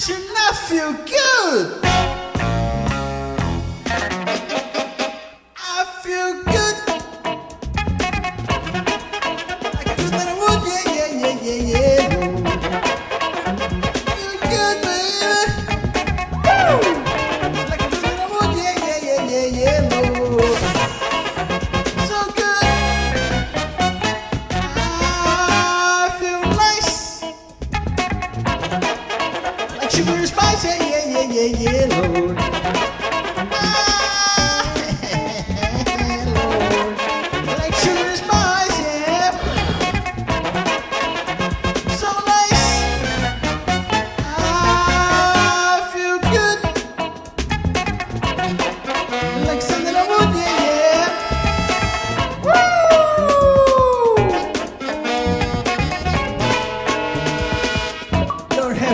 should not feel good. she was spicy, yeah, yeah, yeah, yeah, Lord.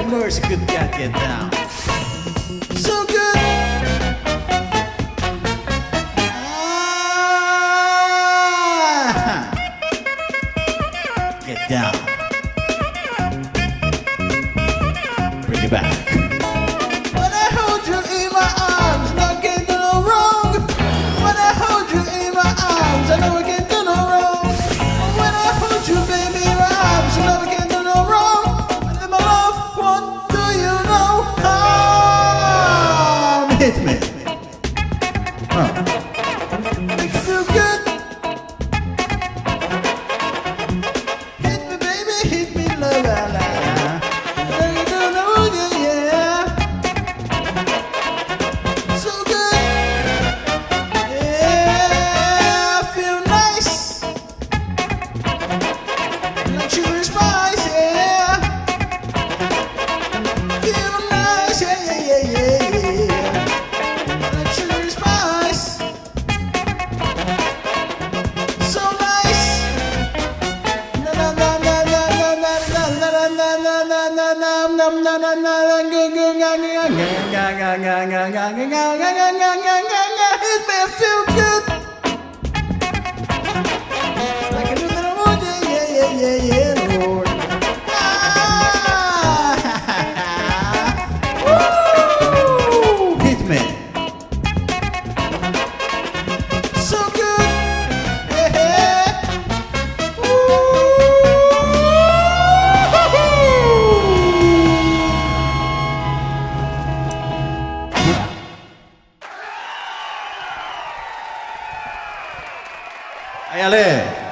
Murray's a good guy to down. So good. Ah. Get down. Bring it back. etme. It's been 哎嘞。